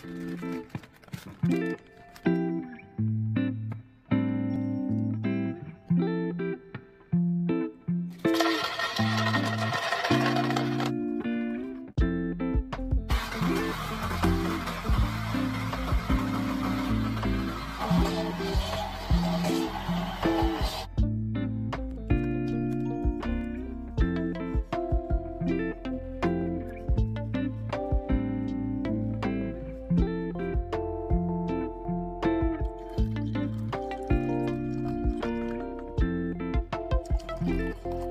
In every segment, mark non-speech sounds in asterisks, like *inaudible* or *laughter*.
Thank mm -hmm. you. Música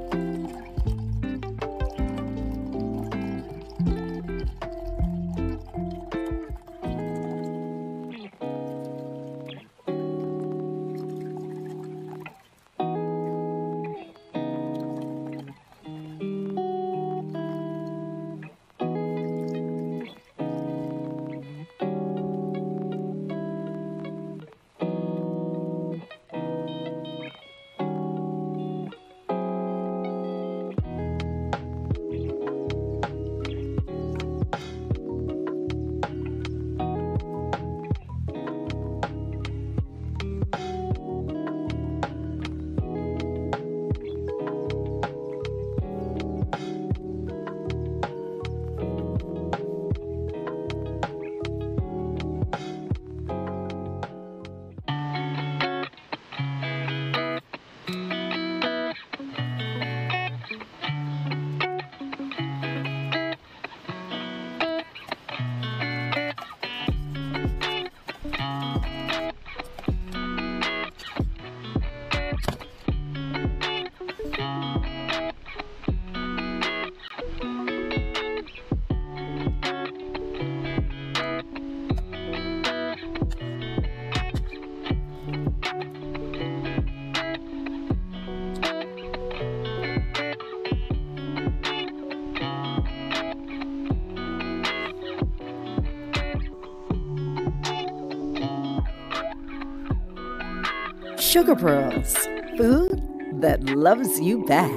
Sugar Pearls, food that loves you back.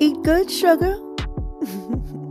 Eat good, sugar. *laughs*